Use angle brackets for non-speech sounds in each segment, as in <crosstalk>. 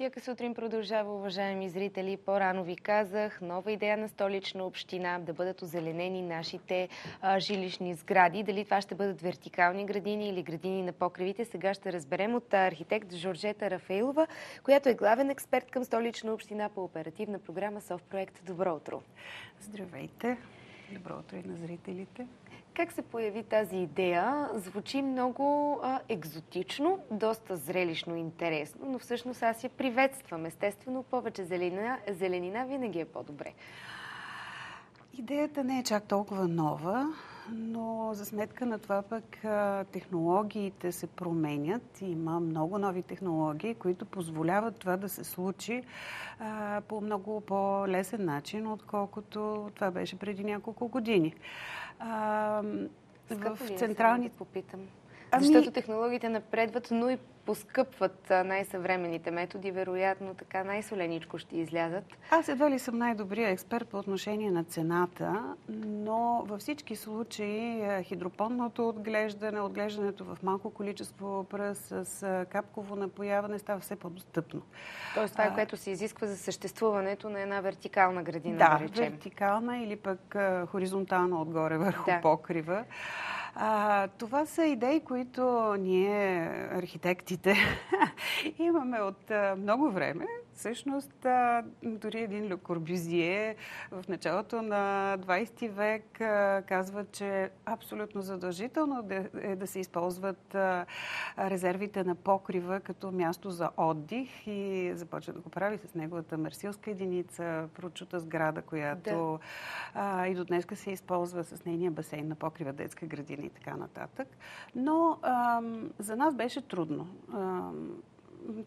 Всяка сутрин продължава, уважаеми зрители. По-рано ви казах, нова идея на столична община да бъдат озеленени нашите а, жилищни сгради. Дали това ще бъдат вертикални градини или градини на покривите, сега ще разберем от архитект Жоржета Рафаилова, която е главен експерт към столична община по оперативна програма Софтпроект. Добро утро! Здравейте! Добро утро и на зрителите! Как се появи тази идея? Звучи много а, екзотично, доста зрелищно интересно, но всъщност аз я приветствам. Естествено, повече зеленина, зеленина винаги е по-добре. Идеята не е чак толкова нова, но за сметка на това пък технологиите се променят. Има много нови технологии, които позволяват това да се случи а, по много по-лесен начин, отколкото това беше преди няколко години. А, в централните... Да попитам. Ами... Защото технологиите напредват, но и поскъпват най-съвременните методи. Вероятно така най-соленичко ще излязат. Аз едва ли съм най-добрия експерт по отношение на цената, но във всички случаи хидропонното отглеждане, отглеждането в малко количество пръс с капково напояване става все по-достъпно. Тоест това е което се изисква за съществуването на една вертикална градина, да, да речем. вертикална или пък хоризонтална отгоре върху да. покрива. А, това са идеи, които ние, архитектите, <laughs> имаме от а, много време. Всъщност, дори един Ле Корбюзие в началото на 20 век казва, че абсолютно задължително е да се използват резервите на покрива като място за отдих и започва да го прави с неговата марсилска единица, прочута сграда, която да. и до днес се използва с нейния басейн на покрива детска градина и така нататък. Но за нас беше трудно.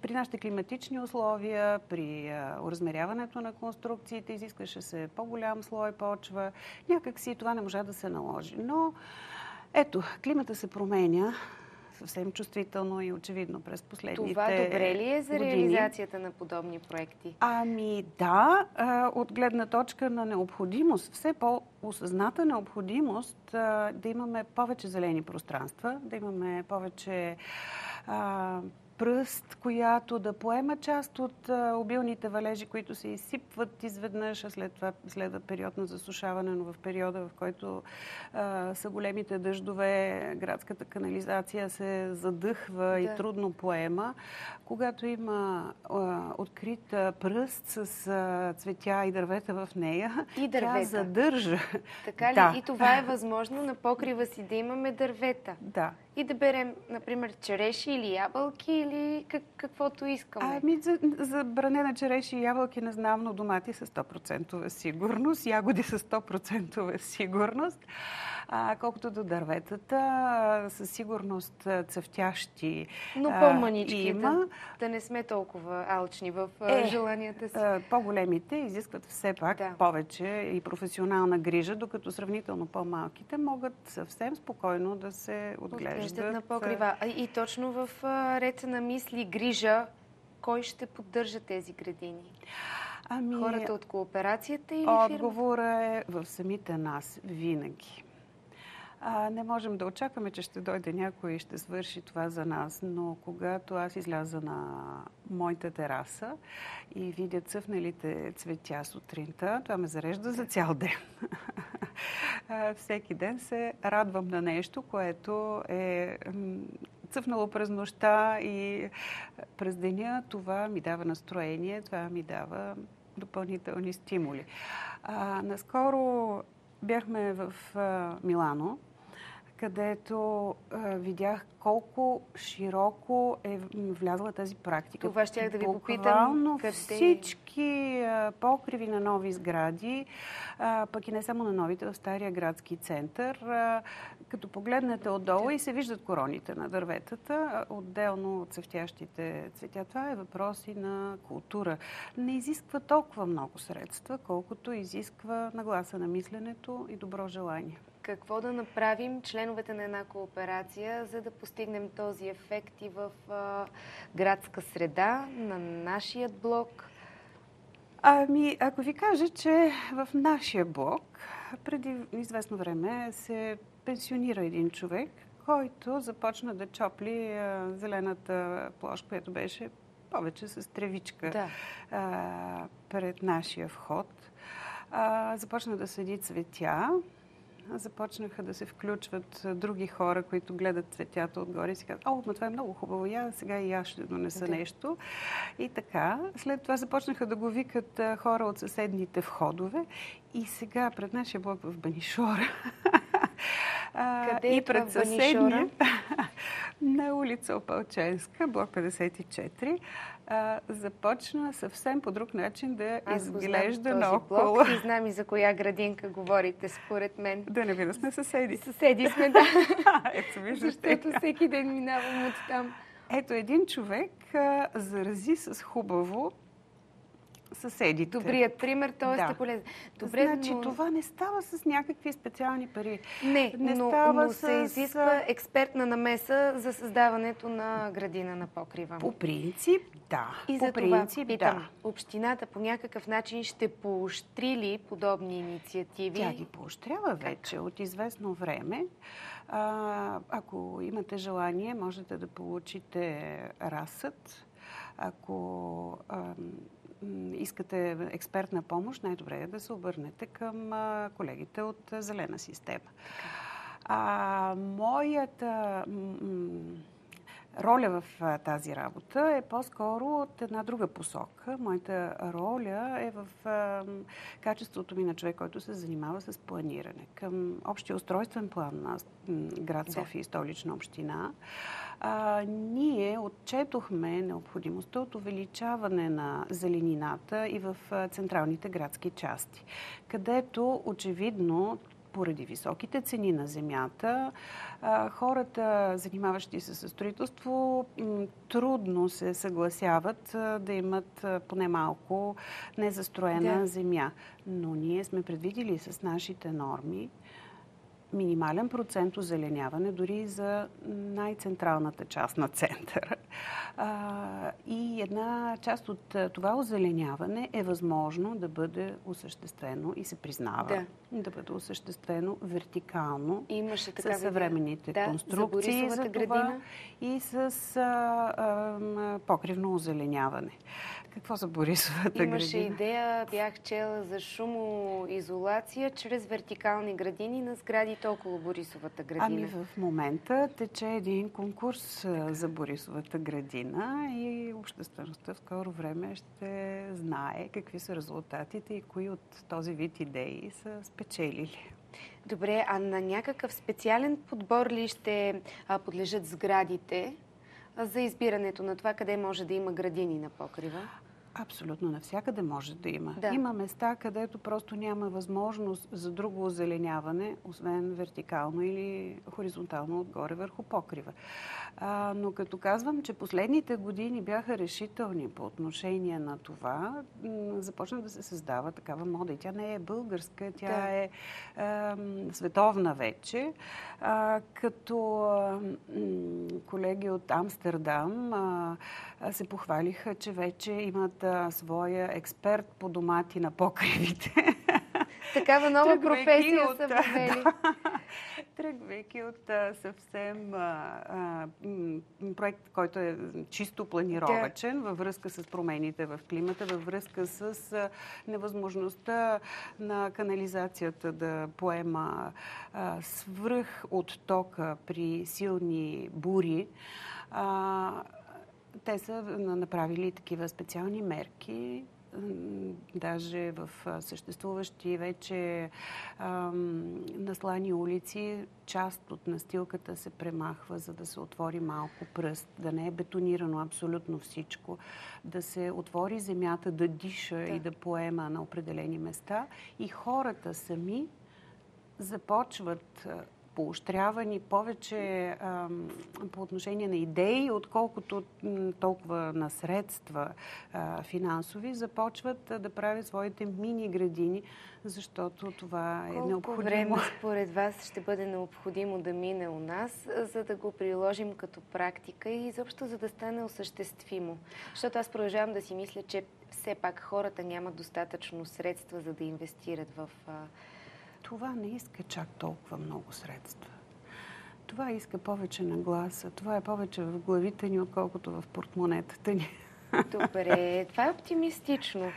При нашите климатични условия, при а, уразмеряването на конструкциите, изискваше се по-голям слой почва. Някак си това не можа да се наложи. Но ето, климата се променя съвсем чувствително и очевидно през последните Това добре ли е за години. реализацията на подобни проекти? Ами да, от гледна точка на необходимост, все по-осъзната необходимост да имаме повече зелени пространства, да имаме повече пръст, която да поема част от а, обилните валежи, които се изсипват изведнъж, а след това следва период на засушаване, но в периода, в който а, са големите дъждове, градската канализация се задъхва да. и трудно поема. Когато има а, открит пръст с а, цветя и дървета в нея, и дървета. тя задържа. Така ли? Да. И това е възможно на покрива си да имаме дървета. Да и да берем, например, череши или ябълки или как, каквото искаме. Ами за, за бране череши и ябълки не знам, но домати с 100% сигурност, ягоди с 100% сигурност. А, колкото до дърветата, със сигурност цъфтящи Но по-манички, има. Да, да не сме толкова алчни в е, желанията си. По-големите изискват все пак да. повече и професионална грижа, докато сравнително по-малките могат съвсем спокойно да се отглеждат. Отглеждат на покрива. И точно в ред на мисли грижа, кой ще поддържа тези градини? Ами, Хората от кооперацията или фирма? Отговора е в самите нас винаги. А, не можем да очакваме, че ще дойде някой и ще свърши това за нас, но когато аз изляза на моята тераса и видя цъфналите цветя сутринта, това ме зарежда за цял ден. <laughs> Всеки ден се радвам на нещо, което е цъфнало през нощта и през деня това ми дава настроение, това ми дава допълнителни стимули. А, наскоро бяхме в а, Милано където а, видях колко широко е влязла тази практика. Това ще да ви попитам. Къде... всички а, покриви на нови сгради, а, пък и не само на новите, в стария градски център, а, като погледнете отдолу и се виждат короните на дърветата, отделно от цъфтящите цветя. Това е въпрос и на култура. Не изисква толкова много средства, колкото изисква нагласа на мисленето и добро желание какво да направим членовете на една кооперация, за да постигнем този ефект и в а, градска среда, на нашия блок? Ами, ако ви кажа, че в нашия блок преди известно време се пенсионира един човек, който започна да чопли а, зелената площ, която беше повече с тревичка да. а, пред нашия вход. А, започна да съди цветя. Започнаха да се включват други хора, които гледат цветята отгоре и си казват, о, ма това е много хубаво, я сега и аз ще донеса да. нещо. И така. След това започнаха да го викат хора от съседните входове. И сега пред нашия блок в Банишора <laughs> къде е и пред съседния <laughs> на улица Опалченска, блок 54, а, започна съвсем по друг начин да Аз изглежда наоколо. Блок и знам и за коя градинка говорите, според мен. Да не би да сме съседи. Съседи сме, да. <laughs> Ето, виждате. Защото всеки ден минавам от там. Ето, един човек а, зарази с хубаво съседите. Добрият пример, т.е. да. е полезен. Добре, значи но... това не става с някакви специални пари. Не, не но, става но с... се изисква експертна намеса за създаването на градина на покрива. По принцип, да. И по за принцип, това питам, да. общината по някакъв начин ще поощри ли подобни инициативи? Тя ги поощрява вече от известно време. А, ако имате желание, можете да получите разсъд. Ако а, искате експертна помощ, най-добре е да се обърнете към колегите от Зелена система. А, моята роля в тази работа е по-скоро от една друга посока. Моята роля е в качеството ми на човек, който се занимава с планиране. Към общия устройствен план на град София и столична община а, ние отчетохме необходимостта от увеличаване на зеленината и в централните градски части, където очевидно поради високите цени на земята, хората, занимаващи се с строителство, трудно се съгласяват да имат поне малко незастроена да. земя. Но ние сме предвидили с нашите норми минимален процент озеленяване дори за най-централната част на центъра. И една част от това озеленяване е възможно да бъде осъществено и се признава. Да, да бъде осъществено вертикално Имаше така с съвременните да, конструкции за, за това градина. и с а, а, покривно озеленяване. Какво за Борисовата Имаше градина? Имаше идея, бях чела за шумоизолация чрез вертикални градини на сградите около Борисовата градина. Ами в момента тече един конкурс така. за Борисовата градина и обществеността в скоро време ще знае какви са резултатите и кои от този вид идеи са спечелили. Добре, а на някакъв специален подбор ли ще подлежат сградите за избирането на това къде може да има градини на покрива? Абсолютно навсякъде може да има. Да. Има места, където просто няма възможност за друго озеленяване, освен вертикално или хоризонтално отгоре върху покрива. А, но като казвам, че последните години бяха решителни по отношение на това, започна да се създава такава мода. И тя не е българска, тя да. е а, световна вече. А, като а, колеги от Амстердам а, се похвалиха, че вече имат а, своя експерт по домати на покривите. Такава нова професия са въвели. <laughs> Тръгвайки от а, съвсем а, проект, който е чисто планировачен във връзка с промените в климата, във връзка с а, невъзможността на канализацията да поема свръх оттока при силни бури. Те са направили такива специални мерки, даже в съществуващи вече ам, наслани улици, част от настилката се премахва, за да се отвори малко пръст, да не е бетонирано абсолютно всичко, да се отвори земята, да диша да. и да поема на определени места. И хората сами започват поощрявани повече а, по отношение на идеи, отколкото толкова на средства а, финансови, започват а, да правят своите мини-градини, защото това е Колко необходимо. време <laughs> според вас ще бъде необходимо да мине у нас, за да го приложим като практика и изобщо за да стане осъществимо? Защото аз продължавам да си мисля, че все пак хората нямат достатъчно средства, за да инвестират в това не иска чак толкова много средства. Това иска повече нагласа. Това е повече в главите ни, отколкото в портмонетата ни. Добре, това е оптимистично.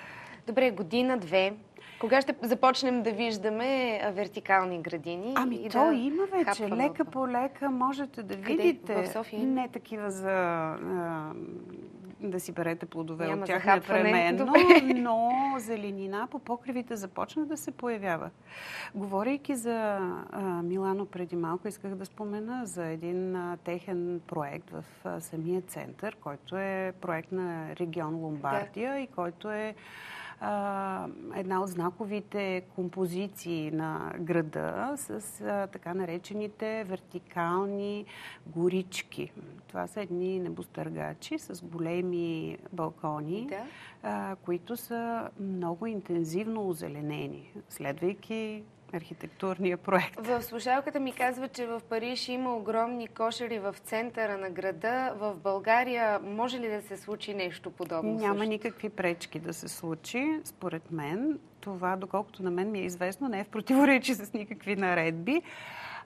Добре, година, две. Кога ще започнем да виждаме вертикални градини? Ами и то да има вече. Лека по по лека можете да Къде? видите. В София? Не такива за а, да си берете плодове Няма от тях непременно, <laughs> но зеленина по покривите започна да се появява. Говорейки за а, Милано преди малко, исках да спомена за един а, техен проект в а, самия център, който е проект на регион Ломбардия да. и който е а, една от знаковите композиции на града с а, така наречените вертикални горички. Това са едни небостъргачи с големи балкони, Да. а, които са много интензивно озеленени, следвайки архитектурния проект. В слушалката ми казва, че в Париж има огромни кошери в центъра на града. В България може ли да се случи нещо подобно? Няма също? никакви пречки да се случи, според мен. Това, доколкото на мен ми е известно, не е в противоречие с никакви наредби.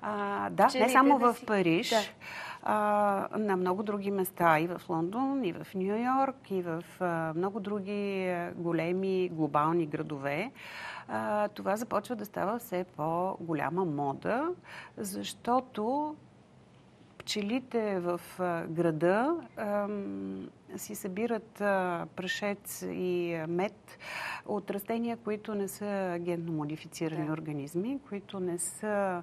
А, да, Пчелите не само да в си- Париж, Да. а, на много други места, и в Лондон, и в Нью Йорк, и в а, много други а, големи глобални градове. А, това започва да става все по-голяма мода, защото пчелите в града си събират прашец и мед от растения, които не са генно модифицирани Да. организми, които не са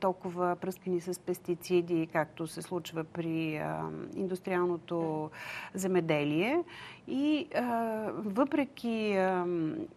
толкова пръскани с пестициди, както се случва при а, индустриалното земеделие. И а, въпреки а,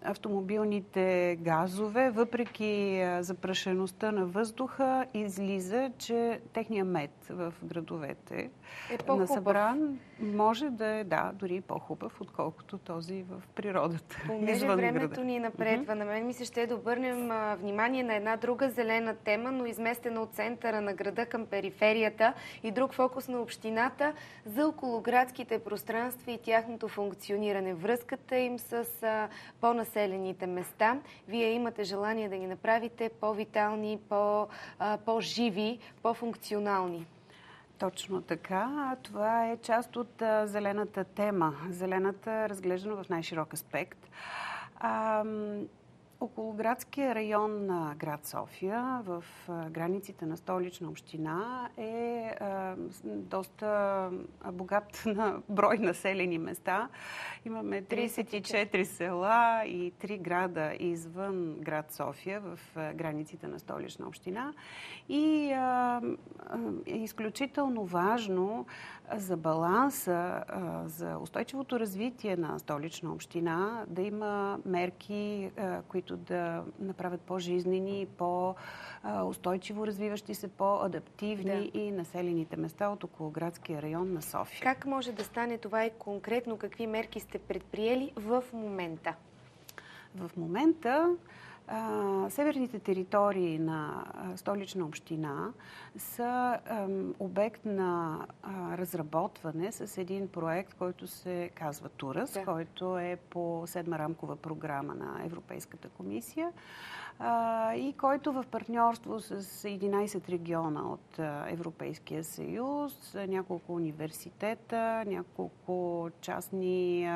автомобилните газове, въпреки запрашеността на въздуха, излиза, че техният мед в градовете Е по-хубав. насъбран може да е, да, дори по-хубав, отколкото този в природата. Понеже времето града. ни напредва, на мен ми се ще да обърнем внимание на една друга зелена тема, но изместена от центъра на града към периферията и друг фокус на общината за околоградските пространства и тяхното функциониране, връзката им с по-населените места. Вие имате желание да ги направите по-витални, по-живи, по-функционални. Точно така. Това е част от зелената тема. Зелената разглеждана в най-широк аспект. Околоградския район на град София, в границите на столична община, е доста богат <laughs> на брой населени места. Имаме 34 села и 3 града извън град София, в границите на столична община. И е изключително важно за баланса, за устойчивото развитие на столична община да има мерки, а, които да направят по-жизнени, по-устойчиво развиващи се, по-адаптивни Да. и населените места от околоградския район на София. Как може да стане това и конкретно какви мерки сте предприели в момента? В момента а, северните територии на а, столична община са обект на разработване с един проект, който се казва ТУРАС, Да. който е по седма рамкова програма на Европейската комисия и който в партньорство с 11 региона от Европейския съюз, няколко университета, няколко частни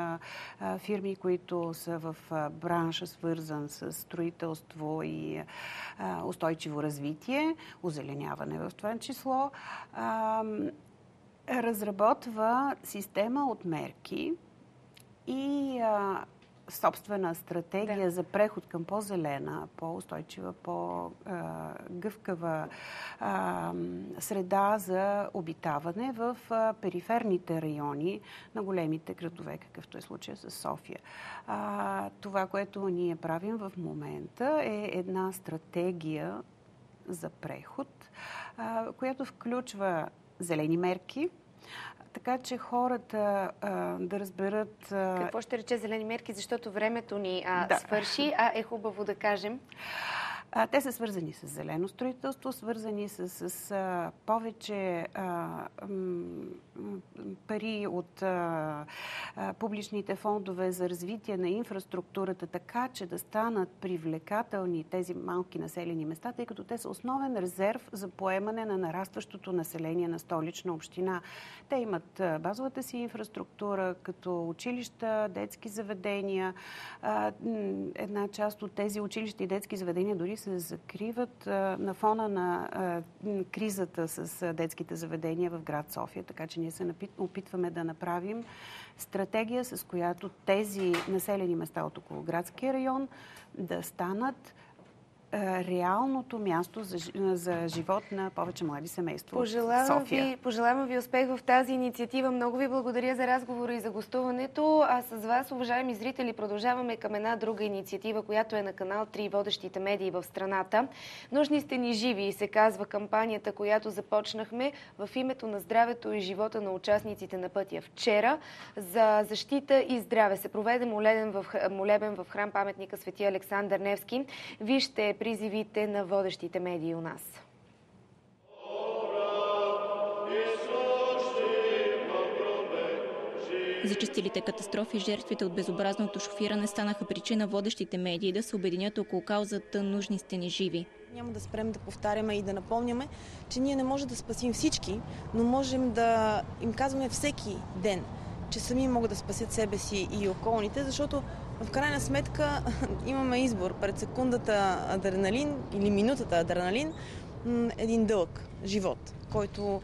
фирми, които са в бранша, свързан с строителство и устойчиво развитие, озеленяване в това число, разработва система от мерки и собствена стратегия Да. за преход към по-зелена, по-устойчива, по-гъвкава среда за обитаване в периферните райони на големите градове, какъвто е случая с София. Това, което ние правим в момента е една стратегия за преход, която включва зелени мерки, така че хората а, да разберат. а, Какво ще рече зелени мерки, защото времето ни а, Да. свърши, а е хубаво да кажем. А, те са свързани с зелено строителство, свързани с, с а, повече а, м, пари от а, а, публичните фондове за развитие на инфраструктурата, така че да станат привлекателни тези малки населени места, тъй като те са основен резерв за поемане на нарастващото население на столична община. Те имат базовата си инфраструктура, като училища, детски заведения. Една част от тези училища и детски заведения дори се закриват на фона на кризата с детските заведения в град София, така че ние се опитваме да направим стратегия, с която тези населени места от около градския район да станат реалното място за, за живот на повече млади семейства пожелавам София. Ви, пожелавам ви успех в тази инициатива. Много ви благодаря за разговора и за гостуването. А с вас, уважаеми зрители, продължаваме към една друга инициатива, която е на канал 3 водещите медии в страната. Нужни сте ни живи, се казва кампанията, която започнахме в името на здравето и живота на участниците на пътя. Вчера за защита и здраве се проведе молебен в, молебен в храм паметника Свети Александър Невски. Вижте призивите на водещите медии у нас. Зачистилите катастрофи и жертвите от безобразното шофиране станаха причина водещите медии да се обединят около каузата «Нужни сте ни живи». Няма да спрем да повтаряме и да напомняме, че ние не можем да спасим всички, но можем да им казваме всеки ден, че сами могат да спасят себе си и околните, защото в крайна сметка <laughs> имаме избор пред секундата адреналин или минутата адреналин, един дълъг живот, който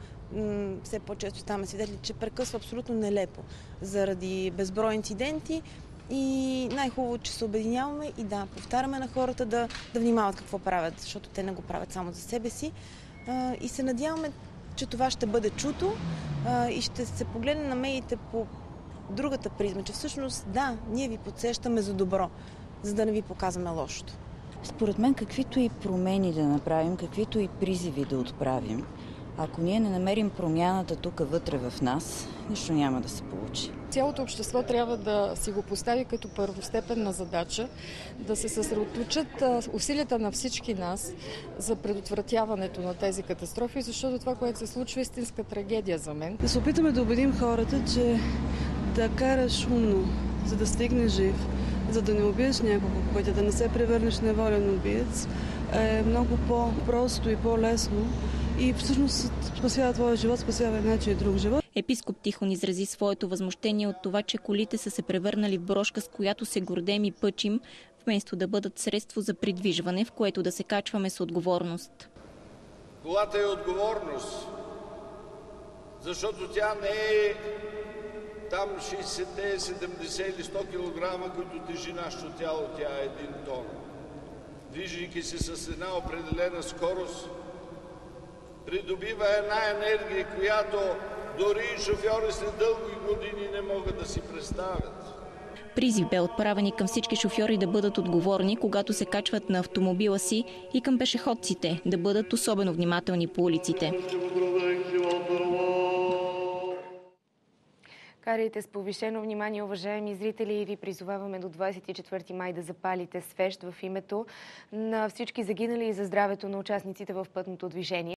все по-често ставаме свидетели, че прекъсва абсолютно нелепо заради безброй инциденти и най-хубаво, че се обединяваме и да, повтаряме на хората да, да внимават какво правят, защото те не го правят само за себе си. И се надяваме, че това ще бъде чуто и ще се погледне на медиите по другата призма, че всъщност да, ние ви подсещаме за добро, за да не ви показваме лошото. Според мен, каквито и промени да направим, каквито и призиви да отправим, ако ние не намерим промяната тук вътре в нас, нищо няма да се получи. Цялото общество трябва да си го постави като първостепенна задача, да се съсредоточат усилията на всички нас за предотвратяването на тези катастрофи, защото това, което се случва е истинска трагедия за мен. Да се опитаме да убедим хората, че да караш умно, за да стигнеш жив, за да не убиеш някого по пътя, да не се превърнеш неволен убиец, е много по-просто и по-лесно и всъщност спасява твоя живот, спасява иначе и друг живот. Епископ Тихон изрази своето възмущение от това, че колите са се превърнали в брошка, с която се гордем и пъчим, вместо да бъдат средство за придвижване, в което да се качваме с отговорност. Колата е отговорност, защото тя не е там 60, 70 или 100 кг, които тежи нашето тяло, тя е един тон. Движейки се с една определена скорост, придобива една енергия, която дори и шофьори след дълги години не могат да си представят. Призив бе отправен и към всички шофьори да бъдат отговорни, когато се качват на автомобила си и към пешеходците да бъдат особено внимателни по улиците. Карайте с повишено внимание, уважаеми зрители, и ви призоваваме до 24 май да запалите свещ в името на всички загинали и за здравето на участниците в пътното движение.